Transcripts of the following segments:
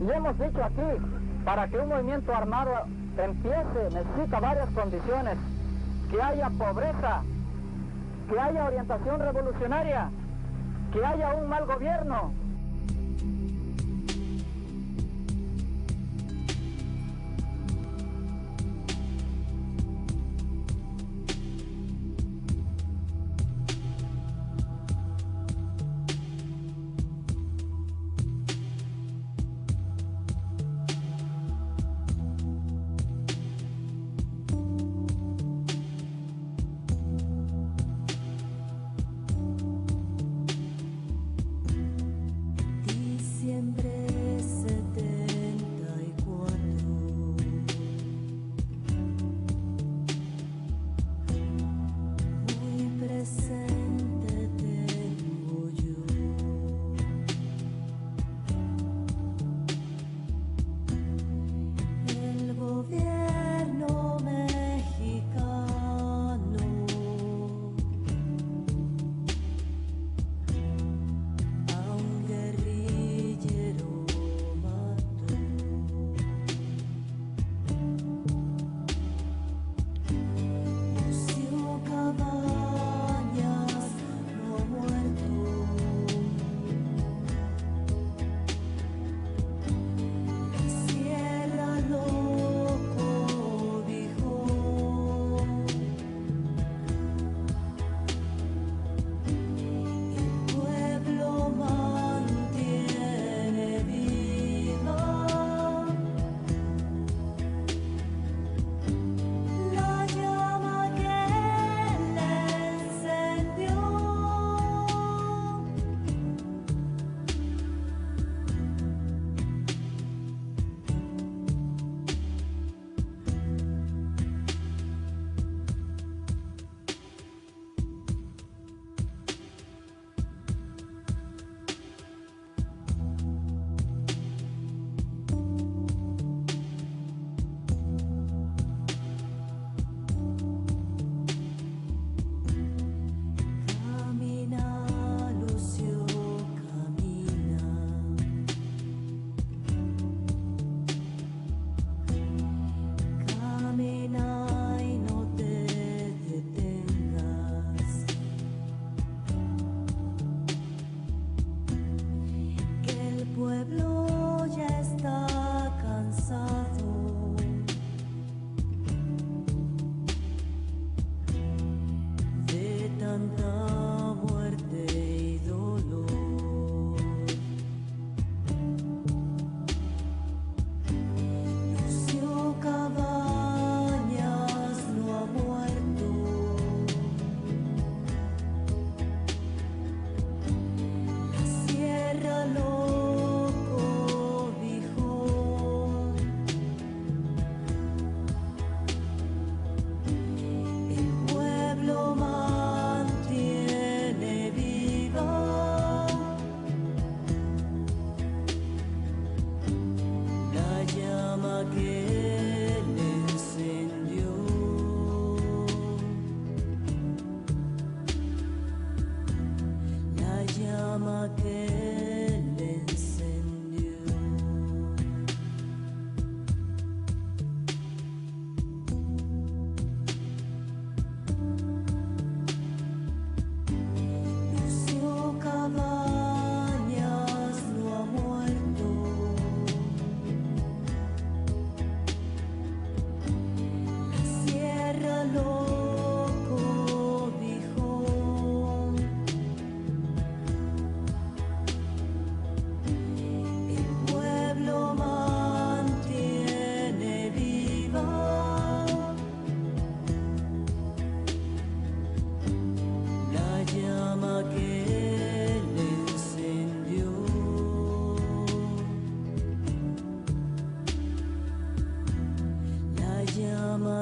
Y hemos dicho aquí, para que un movimiento armado empiece, necesita varias condiciones. Que haya pobreza, que haya orientación revolucionaria, que haya un mal gobierno,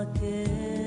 again.